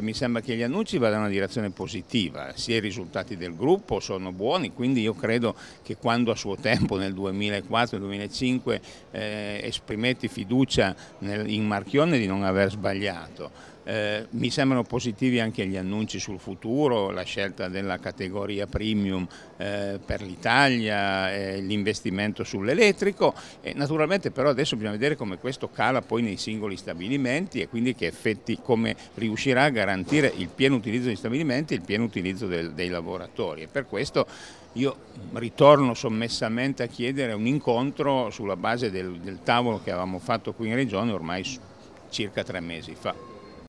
Mi sembra che gli annunci vadano in una direzione positiva, sia i risultati del gruppo sono buoni, quindi io credo che quando a suo tempo nel 2004-2005 eh, esprimetti fiducia nel, in Marchione di non aver sbagliato. Eh, mi sembrano positivi anche gli annunci sul futuro, la scelta della categoria premium eh, per l'Italia, eh, l'investimento sull'elettrico e naturalmente però adesso bisogna vedere come questo cala poi nei singoli stabilimenti e quindi che effetti, come riuscirà a garantire il pieno utilizzo degli stabilimenti e il pieno utilizzo del, dei lavoratori e per questo io ritorno sommessamente a chiedere un incontro sulla base del, del tavolo che avevamo fatto qui in Regione ormai circa tre mesi fa.